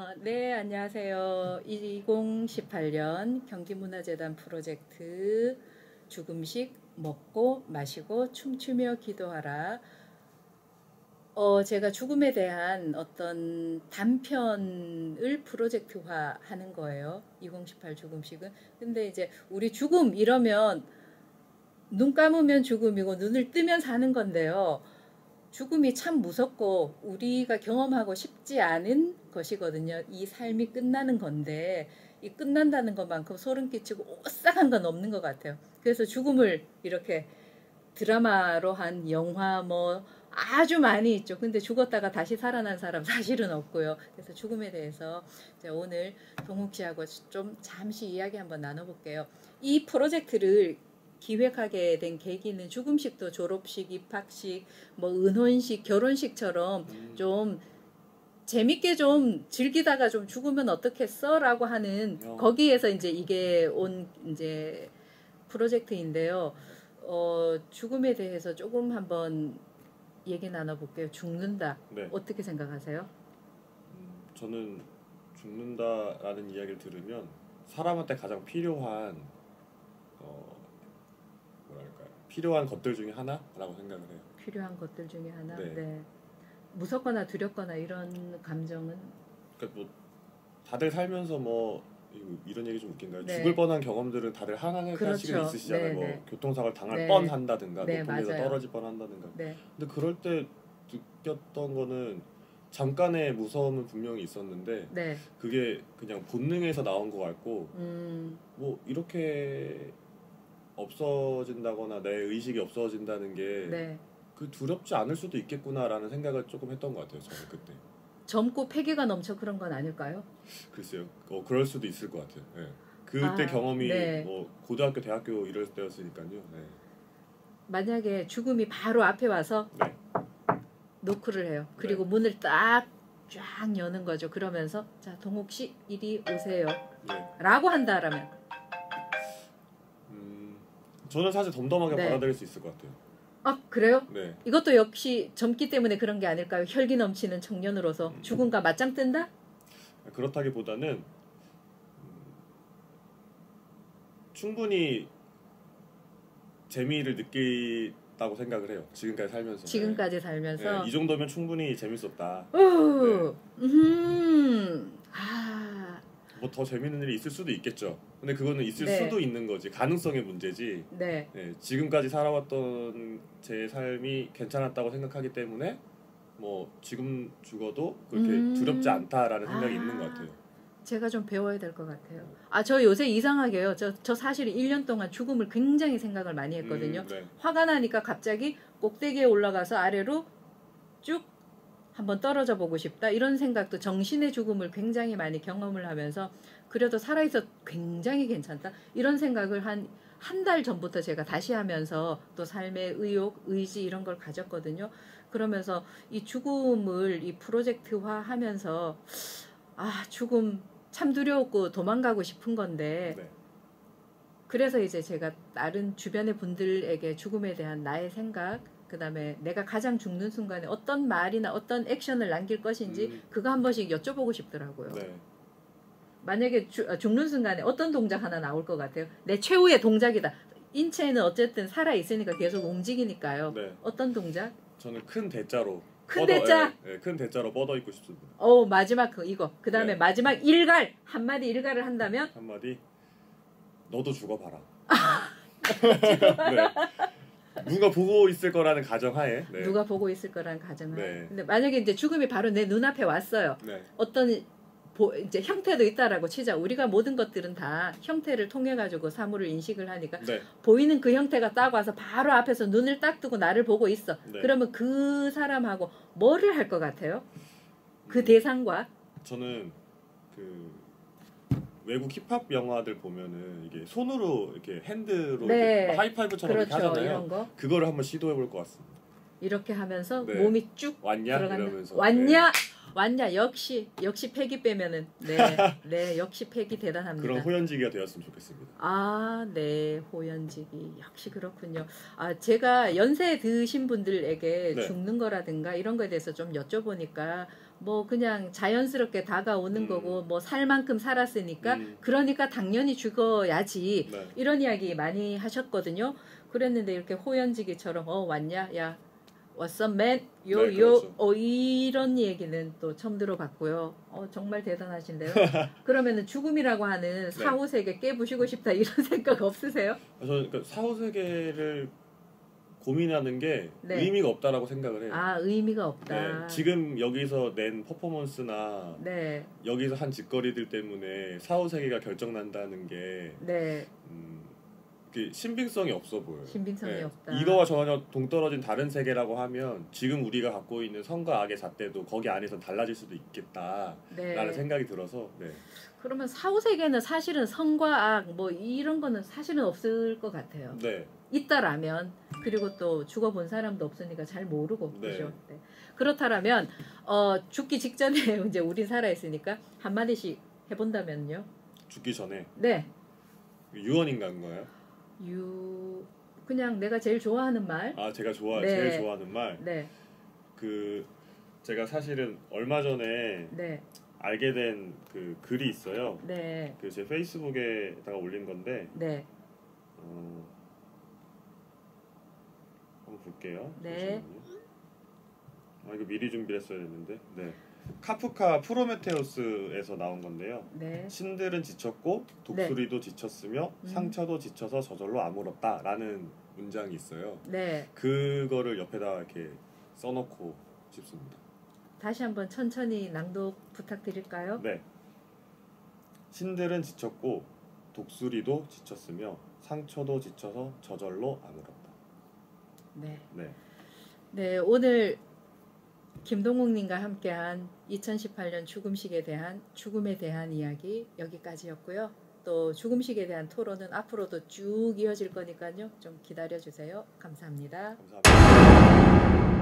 어, 네, 안녕하세요. 2018년 경기문화재단 프로젝트 죽음식 먹고 마시고 춤추며 기도하라. 어, 제가 죽음에 대한 어떤 단편을 프로젝트화 하는 거예요. 2018 죽음식은. 근데 이제 우리 죽음 이러면 눈 감으면 죽음이고 눈을 뜨면 사는 건데요. 죽음이 참 무섭고 우리가 경험하고 싶지 않은 것이거든요. 이 삶이 끝나는 건데 이 끝난다는 것만큼 소름 끼치고 오싹한 건 없는 것 같아요. 그래서 죽음을 이렇게 드라마로 한 영화 뭐 아주 많이 있죠. 근데 죽었다가 다시 살아난 사람 사실은 없고요. 그래서 죽음에 대해서 오늘 동욱 씨하고 좀 잠시 이야기 한번 나눠볼게요. 이 프로젝트를 기획하게 된 계기는 죽음식도 졸업식, 입학식, 뭐 은혼식, 결혼식처럼 음. 좀 재밌게 좀 즐기다가 좀 죽으면 어떻겠어라고 하는 어. 거기에서 이제 이게 온 이제 프로젝트인데요. 어, 죽음에 대해서 조금 한번 얘기 나눠볼게요. 죽는다. 네. 어떻게 생각하세요? 음, 저는 죽는다라는 이야기를 들으면 사람한테 가장 필요한 필요한 것들 중에 하나라고 생각을 해요. 필요한 것들 중에 하나. 네. 네. 무섭거나 두렵거나 이런 감정은. 그러니까 뭐 다들 살면서 뭐 이런 얘기 좀 웃긴가요? 네. 죽을 뻔한 경험들은 다들 하나씩은 그렇죠. 있으시잖아요. 네, 뭐 네. 교통사고를 당할 네. 뻔한다든가 네, 높은 데서 떨어질 뻔한다든가. 네. 근데 그럴 때 느꼈던 거는 잠깐의 무서움은 분명히 있었는데 네. 그게 그냥 본능에서 나온 것 같고 음. 뭐 이렇게 없어진다거나 내 의식이 없어진다는 게 네. 그 두렵지 않을 수도 있겠구나라는 생각을 조금 했던 것 같아요. 저는 그때. 젊고 패기가 넘쳐 그런 건 아닐까요? 글쎄요. 어, 그럴 수도 있을 것 같아요. 네. 그때 아, 경험이 네. 뭐 고등학교, 대학교 이럴 때였으니까요. 네. 만약에 죽음이 바로 앞에 와서 네. 노크를 해요. 그리고 네. 문을 딱 쫙 여는 거죠. 그러면서 자 동욱 씨 이리 오세요. 네. 라고 한다라면 저는 사실 덤덤하게 네. 받아들일 수 있을 것 같아요. 아 그래요? 네. 이것도 역시 젊기 때문에 그런 게 아닐까요? 혈기 넘치는 청년으로서 음. 죽음과 맞짱 뜬다? 그렇다기보다는 음, 충분히 재미를 느끼다고 생각을 해요. 지금까지 살면서. 지금까지 네. 살면서. 네, 이 정도면 충분히 재밌었다. 네. 음. 아. 뭐 더 재밌는 일이 있을 수도 있겠죠. 근데 그거는 있을 네. 수도 있는 거지 가능성의 문제지. 네. 네. 지금까지 살아왔던 제 삶이 괜찮았다고 생각하기 때문에 뭐 지금 죽어도 그렇게 음. 두렵지 않다라는 생각이 아. 있는 것 같아요. 제가 좀 배워야 될 것 같아요. 아, 저 요새 이상하게요. 저, 저 사실 1년 동안 죽음을 굉장히 생각을 많이 했거든요. 음, 네. 화가 나니까 갑자기 꼭대기에 올라가서 아래로 쭉 한번 떨어져 보고 싶다. 이런 생각도 정신의 죽음을 굉장히 많이 경험을 하면서 그래도 살아있어 굉장히 괜찮다. 이런 생각을 한 한 달 전부터 제가 다시 하면서 또 삶의 의욕 의지 이런 걸 가졌거든요. 그러면서 이 죽음을 이 프로젝트화 하면서 아 죽음 참 두려웠고 도망가고 싶은 건데 네. 그래서 이제 제가 다른 주변의 분들에게 죽음에 대한 나의 생각 그 다음에 내가 가장 죽는 순간에 어떤 말이나 어떤 액션을 남길 것인지 음. 그거 한 번씩 여쭤보고 싶더라고요. 네. 만약에 주, 아, 죽는 순간에 어떤 동작 하나 나올 것 같아요? 내 최후의 동작이다. 인체는 어쨌든 살아 있으니까 계속 움직이니까요. 네. 어떤 동작? 저는 큰 대자로. 큰 뻗어, 대자. 예, 예, 큰 대자로 뻗어 있고 싶습니다. 어 마지막 그 이거. 그 다음에 네. 마지막 일갈 한 마디 일갈을 한다면 한 마디. 너도 죽어봐라. 네. 누가 보고 있을 거라는 가정하에 네. 누가 보고 있을 거라는 가정하에 네. 근데 만약에 이제 죽음이 바로 내 눈앞에 왔어요 네. 어떤 보, 이제 형태도 있다라고 치자 우리가 모든 것들은 다 형태를 통해 가지고 사물을 인식을 하니까 네. 보이는 그 형태가 딱 와서 바로 앞에서 눈을 딱 뜨고 나를 보고 있어 네. 그러면 그 사람하고 뭐를 할 것 같아요 그 음, 대상과 저는 그 외국 힙합 영화들 보면은 이게 손으로 이렇게 핸드로 네. 이렇게 하이파이브처럼 그렇죠, 이렇게 하잖아요. 거. 그거를 한번 시도해 볼 것 같습니다. 이렇게 하면서 네. 몸이 쭉 왔냐. 이러면서 왔냐 네. 왔냐 역시 역시 폐기 빼면은 네, 네 역시 폐기 대단합니다. 그런 호연지기가 되었으면 좋겠습니다. 아, 네 호연지기 역시 그렇군요. 아 제가 연세 드신 분들에게 네. 죽는 거라든가 이런 거에 대해서 좀 여쭤보니까 뭐 그냥 자연스럽게 다가오는 음. 거고 뭐 살 만큼 살았으니까 음. 그러니까 당연히 죽어야지 네. 이런 이야기 많이 하셨거든요. 그랬는데 이렇게 호연지기처럼 어 왔냐 야 왔어 맨 요요 네, 그렇죠. 어 이런 얘기는 또 처음 들어봤고요. 어 정말 대단하신데요. 그러면은 죽음이라고 하는 사후 세계 깨부시고 싶다 이런 생각 없으세요? 저는 그 사후 세계를 고민하는 게 네. 의미가 없다라고 생각을 해요. 아 의미가 없다. 네, 지금 여기서 낸 퍼포먼스나 네, 여기서 한 짓거리들 때문에 사후 세계가 결정난다는 게 네, 음, 그 신빙성이 없어 보여요. 신빙성이 네, 없다. 이거와 전혀 동떨어진 다른 세계라고 하면 지금 우리가 갖고 있는 선과 악의 잣대도 거기 안에서 달라질 수도 있겠다라는 네. 생각이 들어서 네. 그러면 사후 세계는 사실은 성과 악 뭐 이런 거는 사실은 없을 것 같아요. 네. 있다라면 그리고 또 죽어본 사람도 없으니까 잘 모르고 네. 그죠. 네. 그렇다라면 어, 죽기 직전에 이제 우린 살아 있으니까 한 마디씩 해본다면요. 죽기 전에 네, 유언인가인가요? 유 그냥 내가 제일 좋아하는 말. 아 제가 좋아 네. 제일 좋아하는 말 네, 그 제가 사실은 얼마 전에 네, 알게 된 그 글이 있어요. 네, 그 제 페이스북에다가 올린 건데 네, 어, 한번 볼게요. 네. 잠시만요. 아 이거 미리 준비했어야 했는데. 네. 카프카 프로메테우스에서 나온 건데요. 네, 신들은 지쳤고 독수리도 지쳤으며 음. 상처도 지쳐서 저절로 아물었다라는 문장이 있어요. 네. 그거를 옆에다 이렇게 써놓고 싶습니다. 다시 한번 천천히 낭독 부탁드릴까요? 네. 신들은 지쳤고 독수리도 지쳤으며 상처도 지쳐서 저절로 아물었다. 네. 네. 네, 오늘 김동욱님과 함께한 2018년 죽음식에 대한 죽음에 대한 이야기 여기까지였고요. 또 죽음식에 대한 토론은 앞으로도 쭉 이어질 거니까요. 좀 기다려 주세요. 감사합니다. 감사합니다.